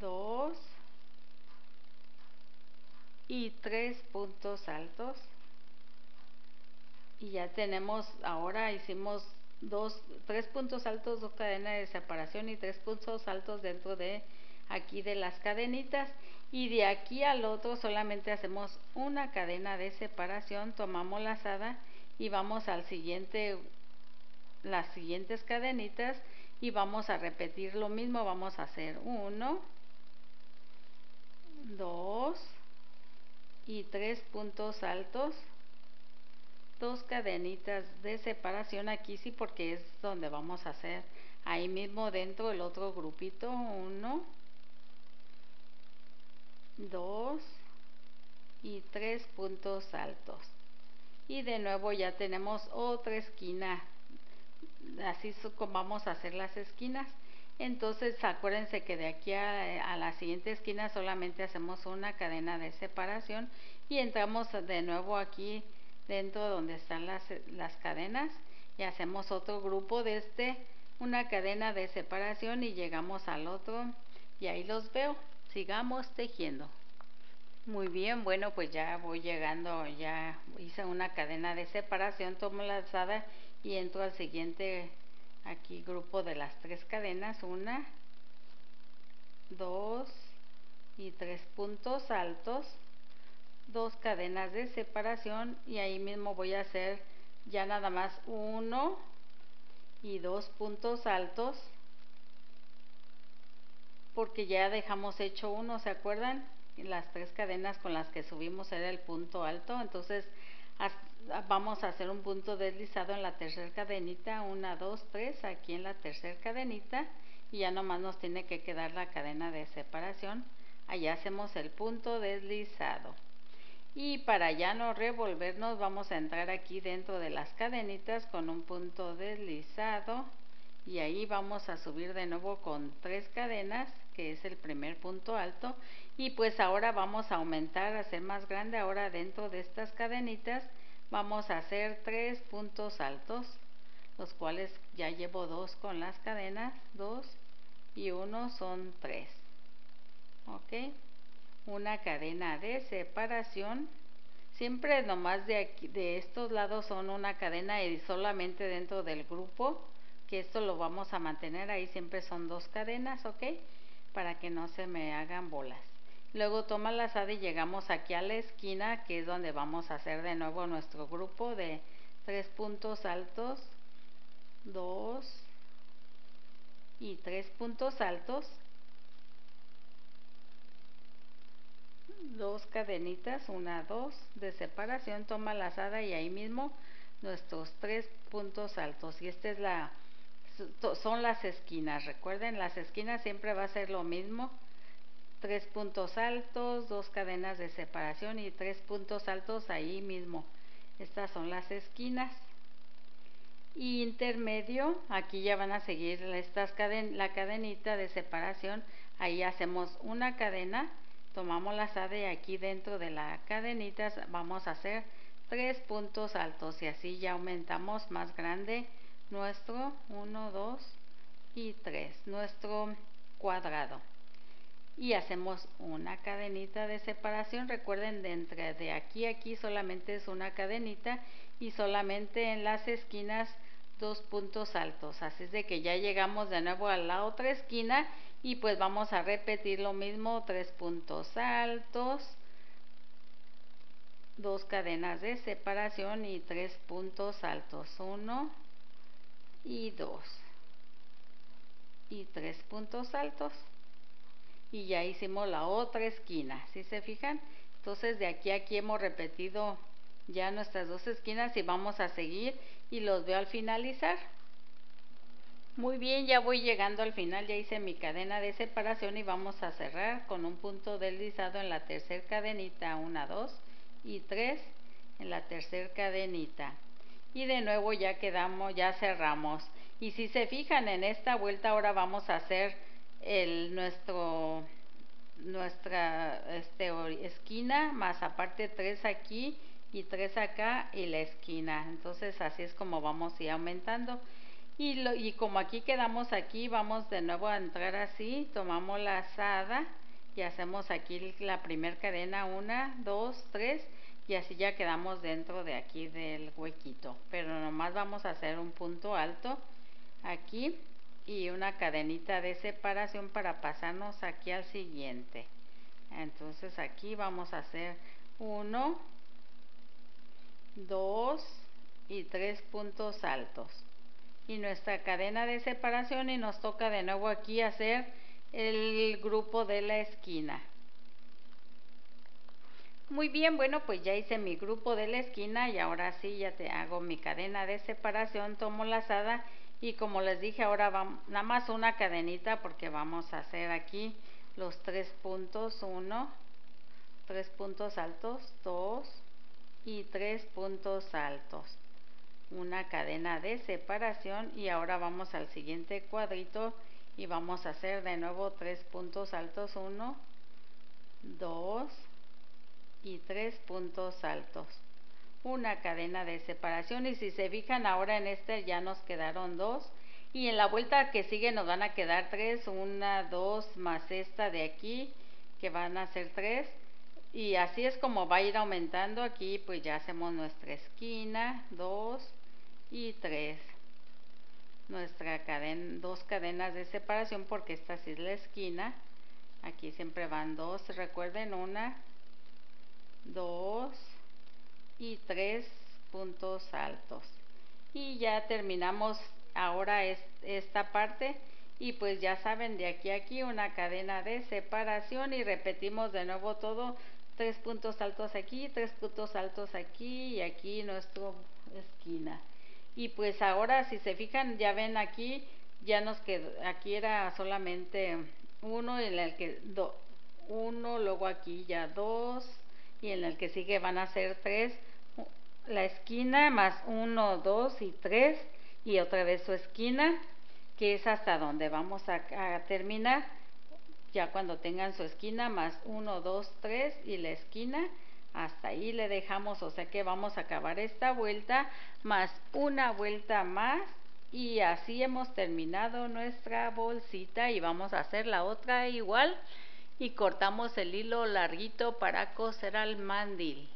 Dos. Y tres puntos altos. Y ya tenemos ahora hicimos dos tres puntos altos dos cadenas de separación y tres puntos altos dentro de aquí de las cadenitas. Y de aquí al otro solamente hacemos una cadena de separación tomamos la lazada y vamos al siguiente las siguientes cadenitas y vamos a repetir lo mismo. Vamos a hacer uno dos y tres puntos altos. Dos cadenitas de separación aquí sí porque es donde vamos a hacer ahí mismo dentro el otro grupito. Uno dos y tres puntos altos. Y de nuevo ya tenemos otra esquina así vamos a hacer las esquinas. Entonces acuérdense que de aquí a, la siguiente esquina solamente hacemos una cadena de separación y entramos de nuevo aquí dentro donde están las, las cadenas y hacemos otro grupo de este una cadena de separación y llegamos al otro y ahí los veo. Sigamos tejiendo. Muy bien bueno pues ya voy llegando ya hice una cadena de separación tomo la alzada y entro al siguiente aquí grupo de las tres cadenas una dos y tres puntos altos dos cadenas de separación y ahí mismo voy a hacer ya nada más uno y dos puntos altos porque ya dejamos hecho uno se acuerdan las tres cadenas con las que subimos era el punto alto entonces vamos a hacer un punto deslizado en la tercera cadenita, una, dos, tres, aquí en la tercera cadenita y ya nomás nos tiene que quedar la cadena de separación, allá hacemos el punto deslizado. Y para ya no revolvernos vamos a entrar aquí dentro de las cadenitas con un punto deslizado y ahí vamos a subir de nuevo con tres cadenas que es el primer punto alto. Y pues ahora vamos a aumentar a hacer más grande ahora dentro de estas cadenitas vamos a hacer tres puntos altos los cuales ya llevo dos con las cadenas dos y uno son tres ok una cadena de separación. Siempre nomás de aquí de estos lados son una cadena y solamente dentro del grupo que esto lo vamos a mantener ahí siempre son dos cadenas ok para que no se me hagan bolas Luego toma la lazada y llegamos aquí a la esquina, que es donde vamos a hacer de nuevo nuestro grupo de tres puntos altos, dos y tres puntos altos, dos cadenitas, una, dos de separación, toma la lazada y ahí mismo nuestros tres puntos altos. Y esta es la, son las esquinas, recuerden, las esquinas siempre va a ser lo mismo tres puntos altos, dos cadenas de separación y tres puntos altos ahí mismo. Estas son las esquinas. Y intermedio, aquí ya van a seguir estas caden la cadenita de separación. Ahí hacemos una cadena, tomamos la lazada y aquí dentro de la cadenita vamos a hacer tres puntos altos y así ya aumentamos más grande nuestro 1 2 y 3 nuestro cuadrado y hacemos una cadenita de separación. Recuerden de entre de aquí a aquí solamente es una cadenita y solamente en las esquinas dos puntos altos. Así es de que ya llegamos de nuevo a la otra esquina y pues vamos a repetir lo mismo tres puntos altos dos cadenas de separación y tres puntos altos uno y dos y tres puntos altos y ya hicimos la otra esquina, si se fijan? Entonces de aquí a aquí hemos repetido ya nuestras dos esquinas y vamos a seguir y los veo al finalizar. Muy bien, ya voy llegando al final, ya hice mi cadena de separación y vamos a cerrar con un punto deslizado en la tercera cadenita, una, dos y tres en la tercera cadenita. Y de nuevo ya quedamos, ya cerramos. Y si se fijan en esta vuelta ahora vamos a hacer el, nuestro, nuestra este, esquina, más aparte tres aquí y tres acá y la esquina. Entonces así es como vamos a ir aumentando. Y, lo, y como aquí quedamos aquí, vamos de nuevo a entrar así, tomamos la asada y hacemos aquí la primera cadena, una, dos, tres, y así ya quedamos dentro de aquí del huequito. Pero nomás vamos a hacer un punto alto aquí y una cadenita de separación para pasarnos aquí al siguiente. Entonces aquí vamos a hacer uno dos y tres puntos altos. Y nuestra cadena de separación y nos toca de nuevo aquí hacer el grupo de la esquina. Muy bien, bueno, pues ya hice mi grupo de la esquina y ahora sí ya te hago mi cadena de separación, tomo la lazada y como les dije ahora vamos, nada más una cadenita porque vamos a hacer aquí los tres puntos uno tres puntos altos dos y tres puntos altos. Una cadena de separación y ahora vamos al siguiente cuadrito y vamos a hacer de nuevo tres puntos altos uno dos y tres puntos altos una cadena de separación y si se fijan ahora en este ya nos quedaron dos y en la vuelta que sigue nos van a quedar tres, una, dos más esta de aquí que van a ser tres y así es como va a ir aumentando. Aquí pues ya hacemos nuestra esquina, dos y tres. Nuestra cadena, dos cadenas de separación porque esta sí es la esquina. Aquí siempre van dos, recuerden una, dos y tres puntos altos. Y ya terminamos ahora es esta parte y pues ya saben de aquí a aquí una cadena de separación y repetimos de nuevo todo tres puntos altos aquí tres puntos altos aquí y aquí nuestra esquina. Y pues ahora si se fijan ya ven aquí ya nos quedó aquí era solamente uno en el que do, uno luego aquí ya dos y en el que sigue van a ser tres la esquina más uno, dos y tres y otra vez su esquina que es hasta donde vamos a, terminar. Ya cuando tengan su esquina más uno, dos, tres y la esquina hasta ahí le dejamos. O sea que vamos a acabar esta vuelta más una vuelta más y así hemos terminado nuestra bolsita y vamos a hacer la otra igual y cortamos el hilo larguito para coser al mandil.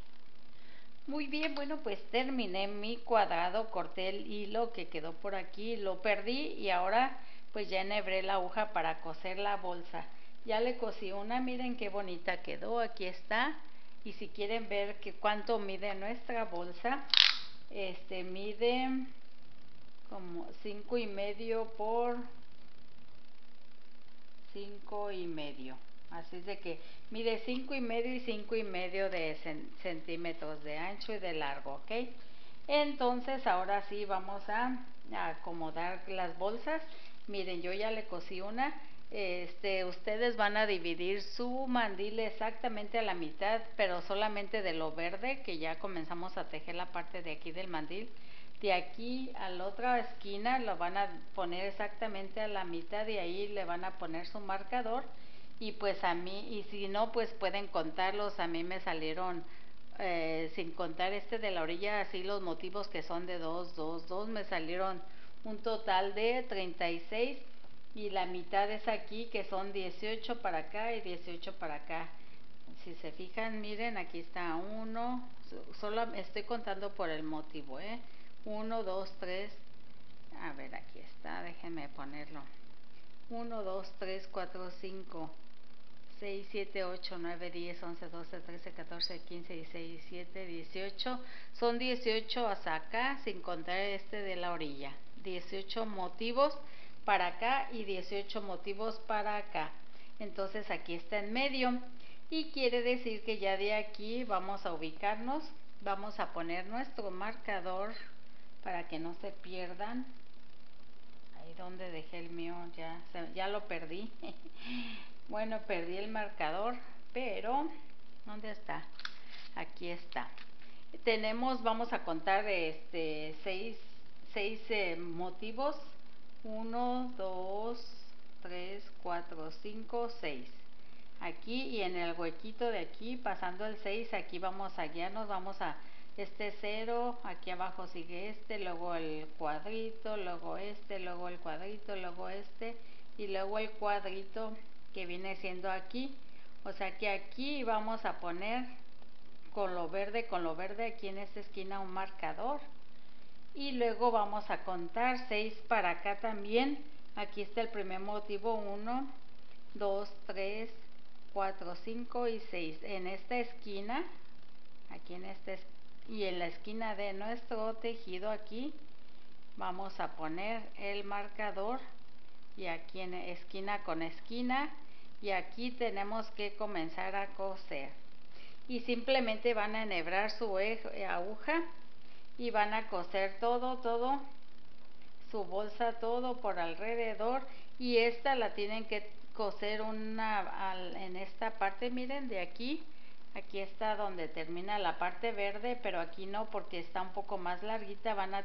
Muy bien, bueno, pues terminé mi cuadrado, corté el hilo que quedó por aquí, lo perdí y ahora pues ya enhebré la aguja para coser la bolsa. Ya le cosí una, miren qué bonita quedó, aquí está. Y si quieren ver que cuánto mide nuestra bolsa, este mide como cinco y medio por cinco y medio así es de que mide cinco y medio y cinco y medio de centímetros de ancho y de largo ok entonces ahora sí vamos a, acomodar las bolsas. Miren yo ya le cosí una. Este ustedes van a dividir su mandil exactamente a la mitad pero solamente de lo verde que ya comenzamos a tejer la parte de aquí del mandil. De aquí a la otra esquina lo van a poner exactamente a la mitad y ahí le van a poner su marcador y pues a mí, y si no, pues pueden contarlos, a mí me salieron eh, sin contar este de la orilla, así los motivos que son de 2, 2, 2, me salieron un total de 36 y la mitad es aquí que son 18 para acá y 18 para acá. Si se fijan, miren, aquí está uno, solo estoy contando por el motivo, ¿eh? 1, 2, 3, a ver, aquí está, déjenme ponerlo. 1, 2, 3, 4, 5, 6, 7, 8, 9, 10, 11, 12, 13, 14, 15, 16, 17, 18. Son 18 hasta acá, sin contar este de la orilla. 18 motivos para acá y 18 motivos para acá. Entonces aquí está en medio y quiere decir que ya de aquí vamos a ubicarnos, vamos a poner nuestro marcador para que no se pierdan. Ahí donde dejé el mío ya, ya lo perdí. [laughs] bueno, perdí el marcador, pero ¿dónde está? Aquí está. Tenemos, vamos a contar este seis, seis eh, motivos. 1, 2, 3, 4, 5, 6 aquí y en el huequito de aquí pasando el 6 aquí vamos a guiarnos vamos a este 0 aquí abajo sigue este luego el cuadrito luego este luego el cuadrito luego este y luego el cuadrito que viene siendo aquí. O sea que aquí vamos a poner con lo verde con lo verde aquí en esta esquina un marcador. Y luego vamos a contar 6 para acá también. Aquí está el primer motivo 1 2 3 4 5 y 6 en esta esquina aquí en esta y en la esquina de nuestro tejido aquí vamos a poner el marcador y aquí en esquina con esquina y aquí tenemos que comenzar a coser. Y simplemente van a enhebrar su aguja y van a coser todo, todo, su bolsa, todo por alrededor y esta la tienen que coser una en esta parte, miren, de aquí, aquí está donde termina la parte verde, pero aquí no porque está un poco más larguita, van a,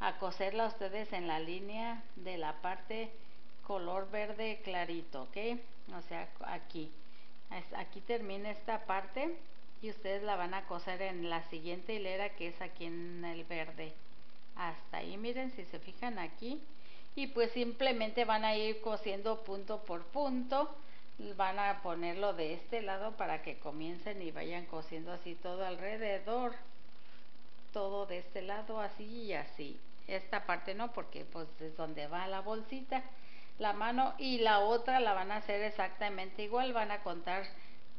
a coserla ustedes en la línea de la parte color verde clarito, ¿ok? O sea, aquí, aquí termina esta parte y ustedes la van a coser en la siguiente hilera que es aquí en el verde. Hasta ahí miren si se fijan aquí. Y pues simplemente van a ir cosiendo punto por punto van a ponerlo de este lado para que comiencen y vayan cosiendo así todo alrededor. Todo de este lado así y así. Esta parte no porque pues es donde va la bolsita la mano y la otra la van a hacer exactamente igual. Van a contar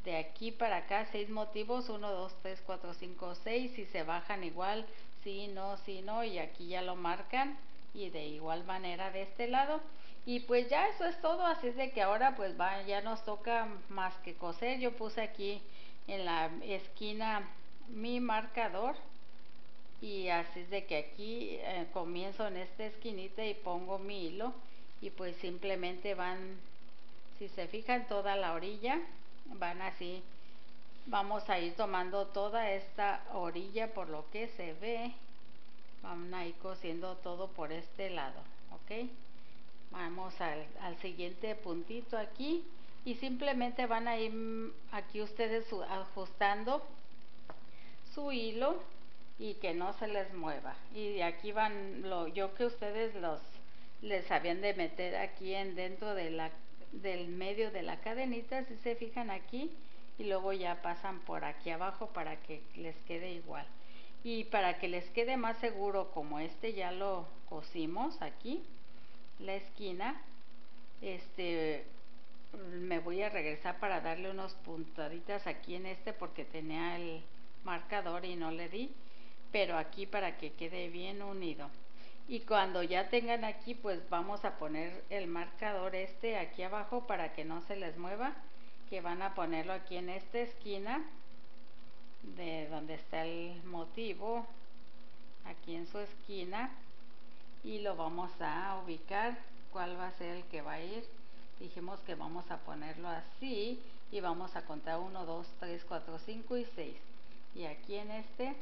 de aquí para acá seis motivos. 1 2 3 4 5 6 y se bajan igual sí no sí no y aquí ya lo marcan y de igual manera de este lado y pues ya eso es todo así es de que ahora pues va ya nos toca más que coser. Yo puse aquí en la esquina mi marcador y así es de que aquí eh, comienzo en esta esquinita y pongo mi hilo y pues simplemente van si se fijan toda la orilla. Van así vamos a ir tomando toda esta orilla por lo que se ve. Vamos a ir cosiendo todo por este lado ok vamos al, siguiente puntito aquí y simplemente van a ir aquí ustedes ajustando su hilo y que no se les mueva y de aquí van lo yo que ustedes los les habían de meter aquí en dentro de la del medio de la cadenita, si se fijan aquí, y luego ya pasan por aquí abajo para que les quede igual. Y para que les quede más seguro, como este ya lo cosimos aquí, la esquina, este me voy a regresar para darle unos puntaditas aquí en este porque tenía el marcador y no le di, pero aquí para que quede bien unido. Y cuando ya tengan aquí pues vamos a poner el marcador este aquí abajo para que no se les mueva que van a ponerlo aquí en esta esquina de donde está el motivo aquí en su esquina y lo vamos a ubicar cuál va a ser el que va a ir. Dijimos que vamos a ponerlo así y vamos a contar 1 2 3 4 5 y 6 y aquí en este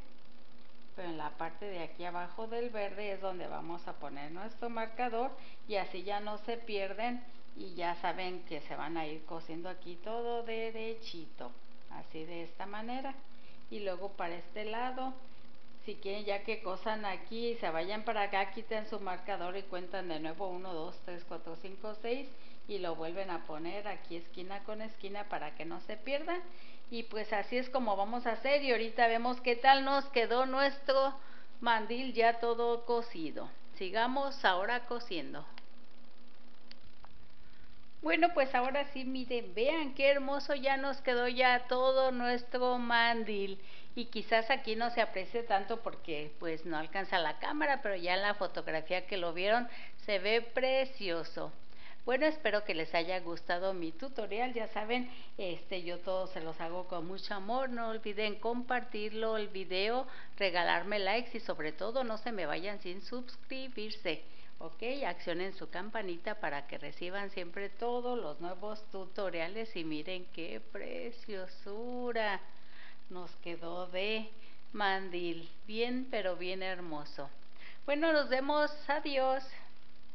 pero en la parte de aquí abajo del verde es donde vamos a poner nuestro marcador y así ya no se pierden y ya saben que se van a ir cosiendo aquí todo derechito así de esta manera. Y luego para este lado si quieren ya que cosan aquí se vayan para acá, quiten su marcador y cuentan de nuevo 1, 2, 3, 4, 5, 6 y lo vuelven a poner aquí esquina con esquina para que no se pierdan. Y pues así es como vamos a hacer y ahorita vemos qué tal nos quedó nuestro mandil ya todo cocido. Sigamos ahora cosiendo. Bueno, pues ahora sí, miren, vean qué hermoso ya nos quedó ya todo nuestro mandil y quizás aquí no se aprecie tanto porque pues no alcanza la cámara, pero ya en la fotografía que lo vieron se ve precioso. Bueno, espero que les haya gustado mi tutorial, ya saben, este yo todo se los hago con mucho amor, no olviden compartirlo el video, regalarme likes y sobre todo no se me vayan sin suscribirse, ok, accionen su campanita para que reciban siempre todos los nuevos tutoriales y miren qué preciosura nos quedó de mandil. Bien, pero bien hermoso. Bueno, nos vemos. Adiós.